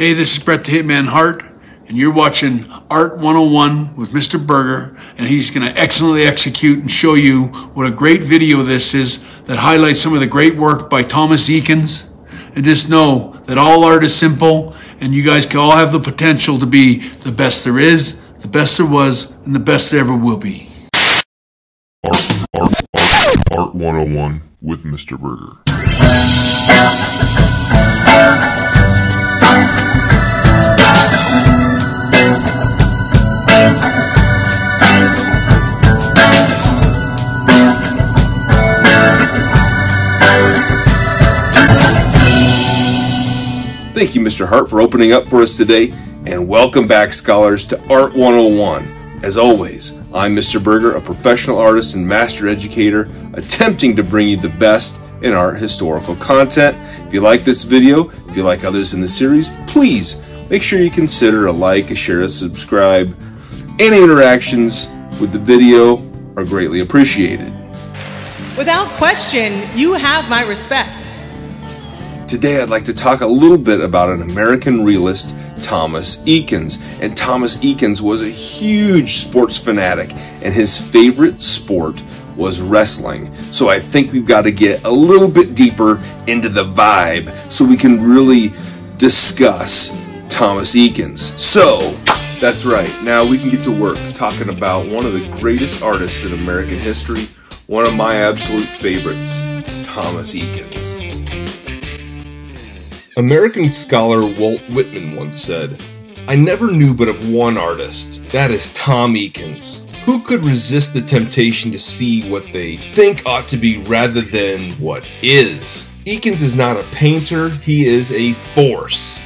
Hey, this is Bret the Hitman Hart, and you're watching Art 101 with Mr. Burgher, and he's going to excellently execute and show you what a great video this is that highlights some of the great work by Thomas Eakins. And just know that all art is simple, and you guys can all have the potential to be the best there is, the best there was, and the best there ever will be. Art, Art, Art, Art 101 with Mr. Burgher. Thank you, Mr. Hart, for opening up for us today, and welcome back, scholars, to Art 101. As always, I'm Mr. Burgher, a professional artist and master educator, attempting to bring you the best in art historical content. If you like this video, if you like others in the series, please make sure you consider a like, a share, a subscribe. Any interactions with the video are greatly appreciated. Without question, you have my respect. Today, I'd like to talk a little bit about an American realist, Thomas Eakins. And Thomas Eakins was a huge sports fanatic, and his favorite sport was wrestling. So I think we've got to get a little bit deeper into the vibe so we can really discuss Thomas Eakins. So, that's right, now we can get to work talking about one of the greatest artists in American history, one of my absolute favorites, Thomas Eakins. American scholar Walt Whitman once said, I never knew but of one artist, that is Tom Eakins. Who could resist the temptation to see what they think ought to be rather than what is? Eakins is not a painter, he is a force.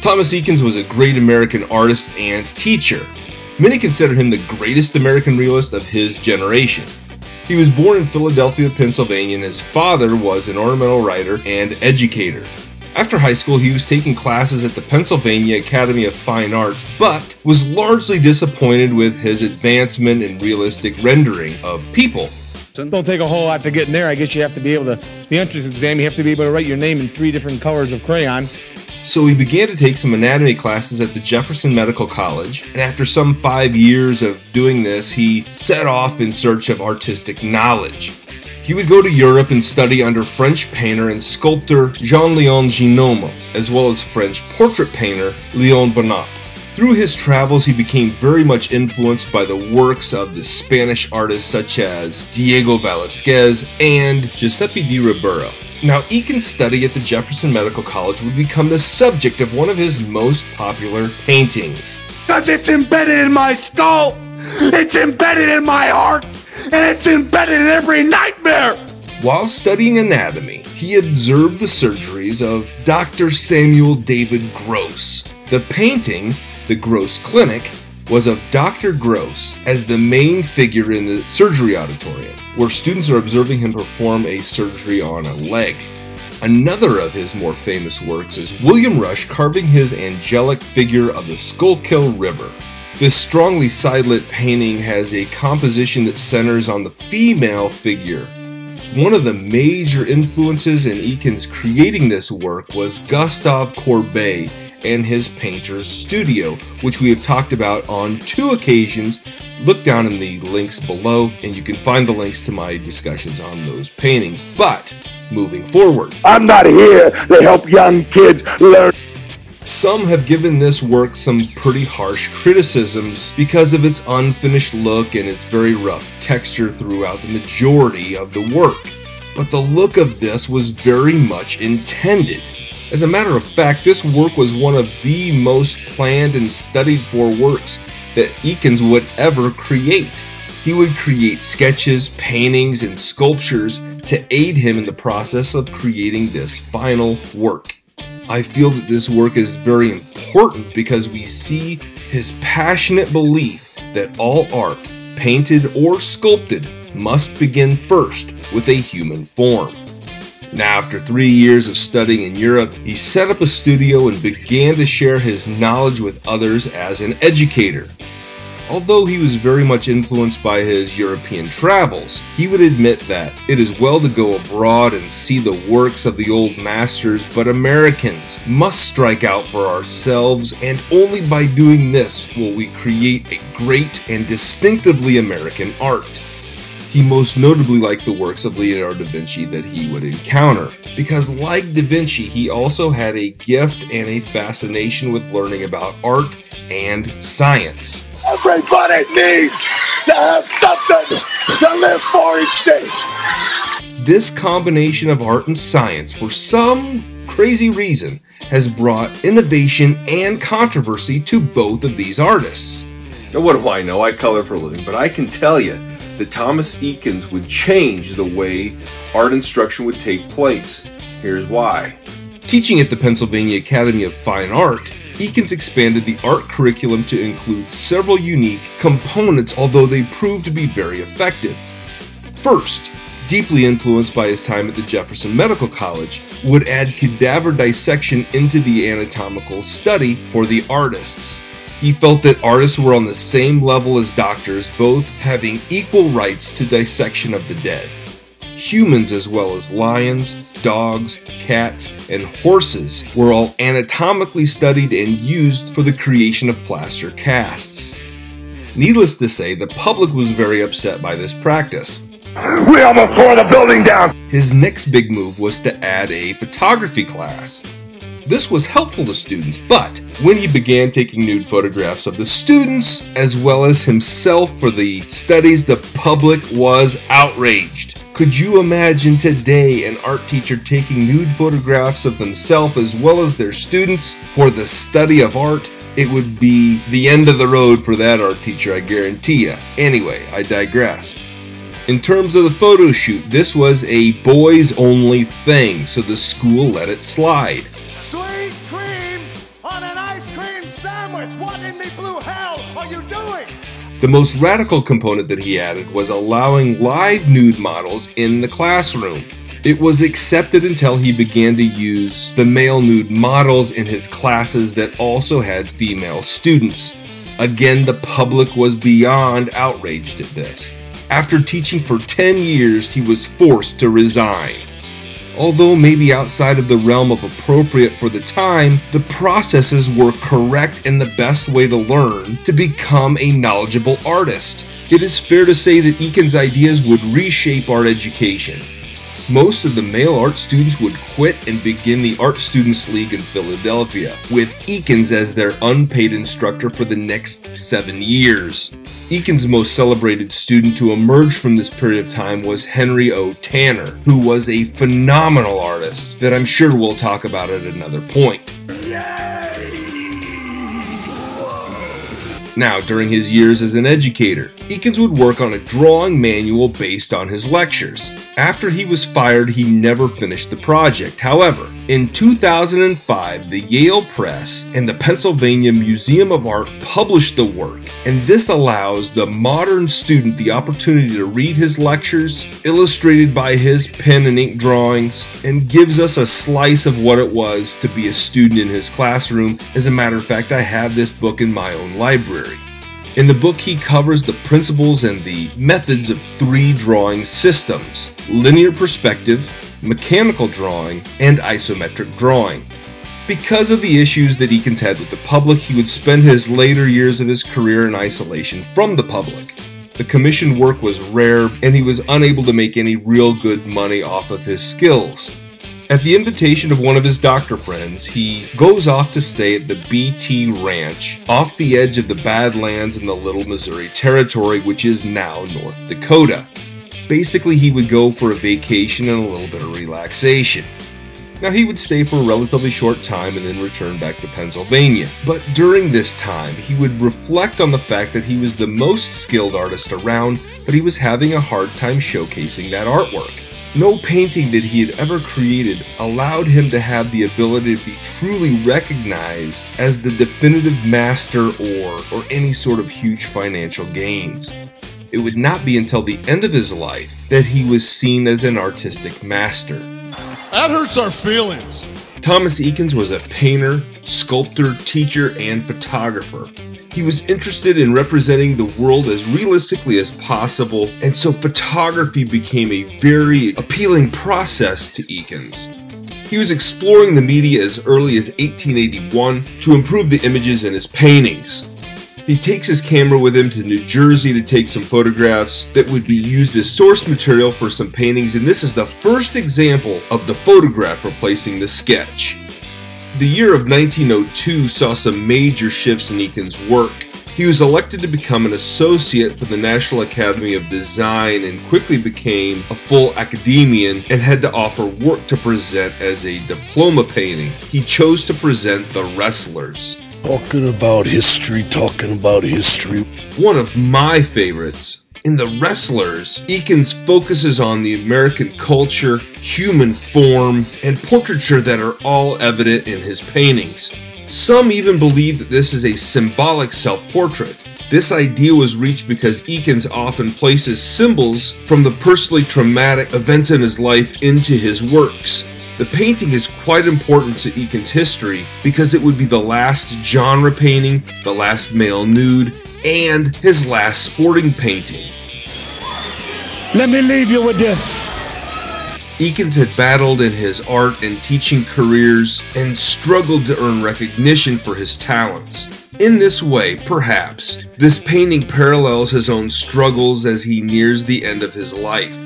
Thomas Eakins was a great American artist and teacher. Many consider him the greatest American realist of his generation. He was born in Philadelphia, Pennsylvania, and his father was an ornamental writer and educator. After high school, he was taking classes at the Pennsylvania Academy of Fine Arts, but was largely disappointed with his advancement in realistic rendering of people. Don't take a whole lot to get in there. I guess you have to be able to, the entrance exam, you have to be able to write your name in three different colors of crayon. So he began to take some anatomy classes at the Jefferson Medical College, and after some five years of doing this, he set off in search of artistic knowledge. He would go to Europe and study under French painter and sculptor Jean-Léon Ginomo, as well as French portrait painter Leon Bonnat. Through his travels, he became very much influenced by the works of the Spanish artists such as Diego Velázquez and Giuseppe di Ribera. Now, Eakins' study at the Jefferson Medical College would become the subject of one of his most popular paintings. Because it's embedded in my skull, it's embedded in my heart, and it's embedded in every nightmare. While studying anatomy, he observed the surgeries of Dr. Samuel David Gross. The painting, The Gross Clinic, was of Dr. Gross as the main figure in the surgery auditorium, where students are observing him perform a surgery on a leg. Another of his more famous works is William Rush carving his angelic figure of the Schuylkill River. This strongly side-lit painting has a composition that centers on the female figure. One of the major influences in Eakins creating this work was Gustave Courbet and his painter's studio, which we have talked about on two occasions. Look down in the links below and you can find the links to my discussions on those paintings. But moving forward, I'm not here to help young kids learn. Some have given this work some pretty harsh criticisms because of its unfinished look and its very rough texture throughout the majority of the work. But the look of this was very much intended. As a matter of fact, this work was one of the most planned and studied for works that Eakins would ever create. He would create sketches, paintings, and sculptures to aid him in the process of creating this final work. I feel that this work is very important because we see his passionate belief that all art, painted or sculpted, must begin first with a human form. Now, after three years of studying in Europe, he set up a studio and began to share his knowledge with others as an educator. Although he was very much influenced by his European travels, he would admit that it is well to go abroad and see the works of the old masters, but Americans must strike out for ourselves, and only by doing this will we create a great and distinctively American art. He most notably liked the works of Leonardo da Vinci that he would encounter, because like da Vinci, he also had a gift and a fascination with learning about art and science. Everybody needs to have something to live for each day. This combination of art and science, for some crazy reason, has brought innovation and controversy to both of these artists. Now, what do I know? I color for a living, but I can tell you that Thomas Eakins would change the way art instruction would take place. Here's why. Teaching at the Pennsylvania Academy of Fine Art, Eakins expanded the art curriculum to include several unique components, although they proved to be very effective. First, deeply influenced by his time at the Jefferson Medical College, would add cadaver dissection into the anatomical study for the artists. He felt that artists were on the same level as doctors, both having equal rights to dissection of the dead humans as well as lions, dogs, cats, and horses were all anatomically studied and used for the creation of plaster casts. Needless to say, the public was very upset by this practice. We almost tore the building down. His next big move was to add a photography class. This was helpful to students, but when he began taking nude photographs of the students as well as himself for the studies, the public was outraged. Could you imagine today an art teacher taking nude photographs of themselves as well as their students for the study of art? It would be the end of the road for that art teacher, I guarantee you. Anyway, I digress. In terms of the photo shoot, this was a boys only thing, so the school let it slide. The most radical component that he added was allowing live nude models in the classroom. It was accepted until he began to use the male nude models in his classes that also had female students. Again, the public was beyond outraged at this. After teaching for 10 years, he was forced to resign. Although maybe outside of the realm of appropriate for the time, the processes were correct and the best way to learn to become a knowledgeable artist. It is fair to say that Eakins' ideas would reshape art education. Most of the male art students would quit and begin the Art Students League in Philadelphia, with Eakins as their unpaid instructor for the next seven years. Eakins' most celebrated student to emerge from this period of time was Henry O. Tanner, who was a phenomenal artist that I'm sure we'll talk about at another point. Now, during his years as an educator, Eakins would work on a drawing manual based on his lectures. After he was fired, he never finished the project. However, in 2005, the Yale Press and the Pennsylvania Museum of Art published the work, and this allows the modern student the opportunity to read his lectures, illustrated by his pen and ink drawings, and gives us a slice of what it was to be a student in his classroom. As a matter of fact, I have this book in my own library. In the book, he covers the principles and the methods of three drawing systems linear perspective, mechanical drawing, and isometric drawing. Because of the issues that Eakins had with the public, he would spend his later years of his career in isolation from the public. The commissioned work was rare, and he was unable to make any real good money off of his skills. At the invitation of one of his doctor friends, he goes off to stay at the BT Ranch off the edge of the Badlands in the Little Missouri Territory, which is now North Dakota. Basically, he would go for a vacation and a little bit of relaxation. Now, he would stay for a relatively short time and then return back to Pennsylvania. But during this time, he would reflect on the fact that he was the most skilled artist around, but he was having a hard time showcasing that artwork. No painting that he had ever created allowed him to have the ability to be truly recognized as the definitive master or, or any sort of huge financial gains. It would not be until the end of his life that he was seen as an artistic master. That hurts our feelings. Thomas Eakins was a painter, sculptor, teacher, and photographer. He was interested in representing the world as realistically as possible, and so photography became a very appealing process to Eakins. He was exploring the media as early as 1881 to improve the images in his paintings. He takes his camera with him to New Jersey to take some photographs that would be used as source material for some paintings, and this is the first example of the photograph replacing the sketch. The year of 1902 saw some major shifts in Eakins' work. He was elected to become an associate for the National Academy of Design and quickly became a full academician and had to offer work to present as a diploma painting. He chose to present The Wrestlers. Talking about history, talking about history. One of my favorites. In The Wrestlers, Eakins focuses on the American culture, human form, and portraiture that are all evident in his paintings. Some even believe that this is a symbolic self portrait. This idea was reached because Eakins often places symbols from the personally traumatic events in his life into his works. The painting is quite important to Eakins' history because it would be the last genre painting, the last male nude, and his last sporting painting. Let me leave you with this. Eakins had battled in his art and teaching careers and struggled to earn recognition for his talents. In this way, perhaps, this painting parallels his own struggles as he nears the end of his life.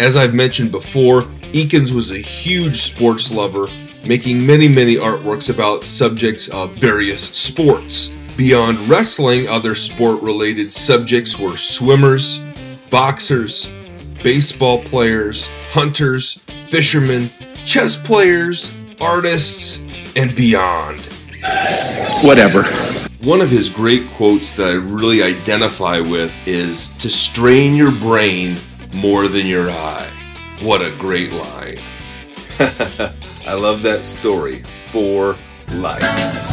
As I've mentioned before, Eakins was a huge sports lover, making many, many artworks about subjects of various sports. Beyond wrestling, other sport related subjects were swimmers, boxers, baseball players, hunters, fishermen, chess players, artists, and beyond. Whatever. One of his great quotes that I really identify with is to strain your brain more than your eye. What a great line. I love that story for life.